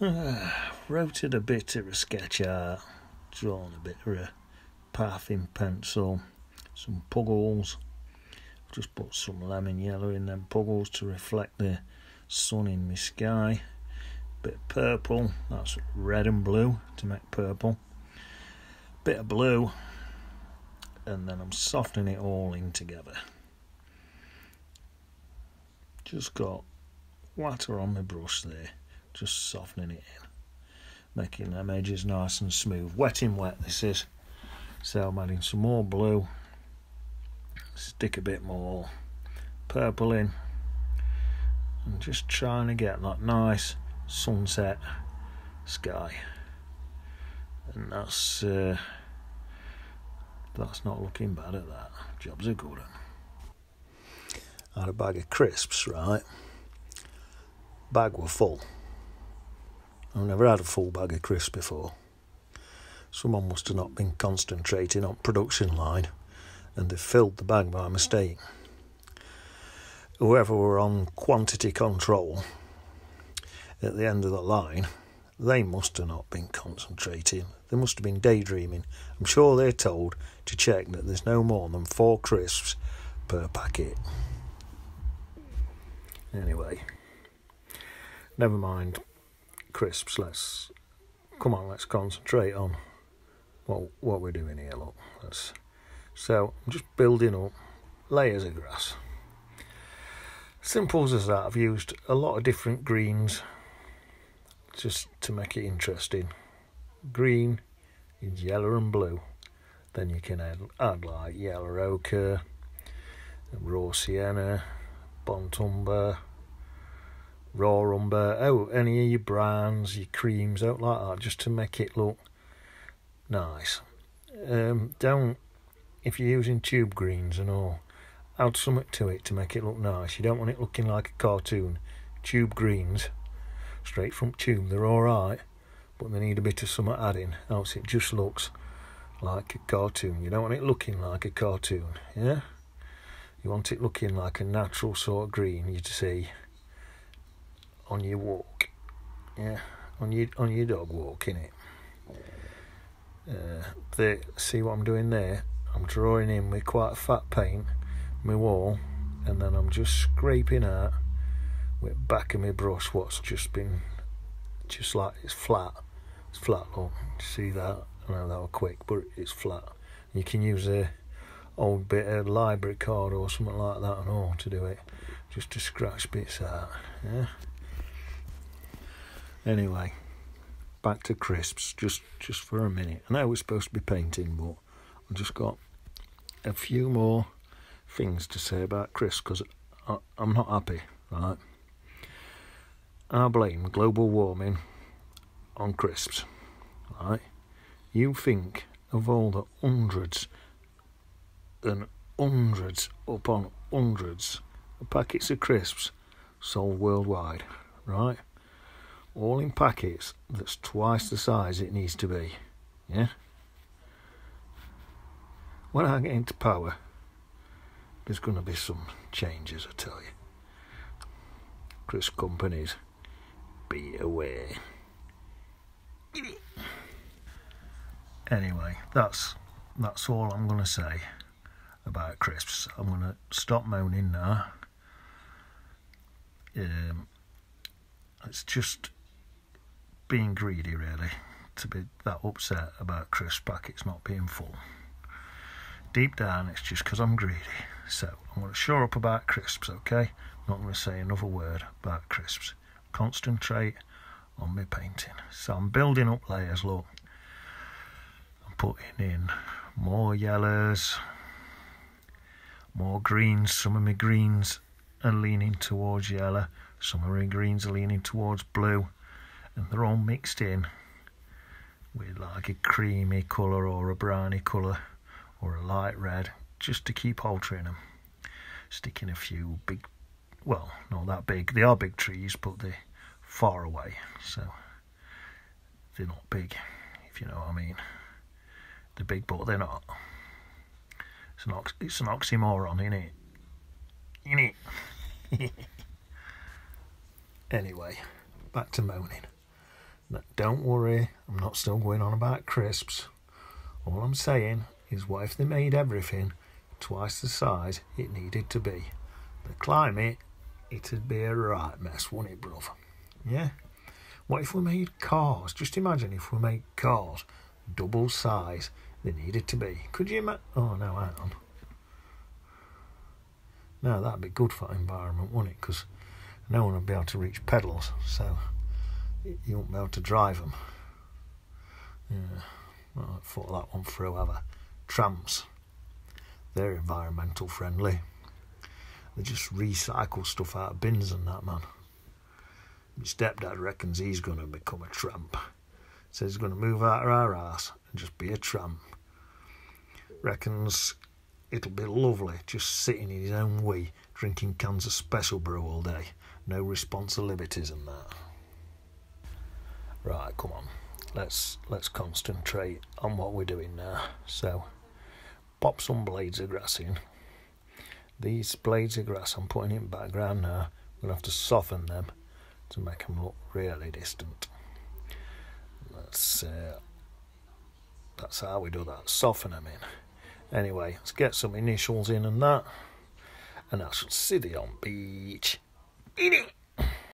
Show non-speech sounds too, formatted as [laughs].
[sighs] wrote it a bit of a sketch art, drawn a bit of a path in pencil, some puggles. Just put some lemon yellow in them puggles to reflect the sun in my sky. Bit of purple, that's red and blue to make purple. Bit of blue, and then I'm softening it all in together. Just got water on my brush there just softening it in, making them edges nice and smooth. Wet in wet, this is. So I'm adding some more blue, stick a bit more purple in, and just trying to get that nice sunset sky. And that's uh, that's not looking bad at that. Jobs are good. I had a bag of crisps, right? Bag were full. I've never had a full bag of crisps before. Someone must have not been concentrating on production line and they filled the bag by mistake. Whoever were on quantity control at the end of the line, they must have not been concentrating. They must have been daydreaming. I'm sure they're told to check that there's no more than four crisps per packet. Anyway, never mind crisps. Let's come on. Let's concentrate on what what we're doing here. Look, let's, so I'm just building up layers of grass. Simple as that. I've used a lot of different greens just to make it interesting. Green, is yellow and blue. Then you can add, add like yellow ochre, raw sienna, burnt umber, raw umber, oh, any of your browns, your creams, out like that, just to make it look nice. Um, don't, if you're using tube greens and all, add something to it to make it look nice. You don't want it looking like a cartoon. Tube greens, straight from tube, they're alright, but they need a bit of something adding, else it just looks like a cartoon. You don't want it looking like a cartoon, yeah? You want it looking like a natural sort of green you'd see on your walk. Yeah, on your on your dog walk, in it. Uh, the, see what I'm doing there? I'm drawing in with quite a fat paint my wall, and then I'm just scraping out with back of my brush what's just been just like it's flat. It's flat. Look, see that? I know that was quick, but it's flat. You can use a old bit of library card or something like that and all to do it, just to scratch bits out. Yeah. Anyway, back to crisps just just for a minute. And I we're supposed to be painting, but I've just got a few more things to say about crisps because I'm not happy, right? I blame global warming on crisps, right? You think of all the hundreds and hundreds upon hundreds of packets of crisps sold worldwide, right? All in packets that's twice the size it needs to be. Yeah? When I get into power, there's going to be some changes, I tell you. Chris companies, be aware. Anyway, that's that's all I'm going to say about crisps. I'm going to stop moaning now. Um, it's just being greedy, really, to be that upset about crisp packets not being full. Deep down, it's just because I'm greedy. So I'm going to shore up about crisps, okay? Not going to say another word about crisps. Concentrate on my painting. So I'm building up layers, look. I'm putting in more yellows, more greens. Some of my greens are leaning towards yellow, some of my greens are leaning towards blue and they're all mixed in with like a creamy colour or a browny colour or a light red just to keep altering them sticking a few big well not that big they are big trees but they're far away so they're not big if you know what I mean. They're big but they're not. It's an, ox- it's an oxymoron in it? [laughs] Anyway back to moaning Don't worry, I'm not still going on about crisps. All I'm saying is, what if they made everything twice the size it needed to be? The climate, it'd be a right mess, wouldn't it, bruv? Yeah? What if we made cars? Just imagine if we made cars double size they needed to be. Could you imagine? Oh, no, hang on. No, that'd be good for the environment, wouldn't it? Because no one would be able to reach pedals, so you won't be able to drive them. Yeah, well, I thought that one through. Have trams. They're environmental friendly. They just recycle stuff out of bins and that, man. My stepdad reckons he's going to become a tramp. Says he's going to move out of our house and just be a tramp. Reckons it'll be lovely just sitting in his own wee, drinking cans of special brew all day. No responsibilities and that. Right, come on. Let's let's concentrate on what we're doing now. So pop some blades of grass in. These blades of grass I'm putting in background now. Gonna have to soften them to make them look really distant. That's uh, that's how we do that. Soften them in. Anyway, let's get some initials in and that, and I shall see you on beach. Eat it.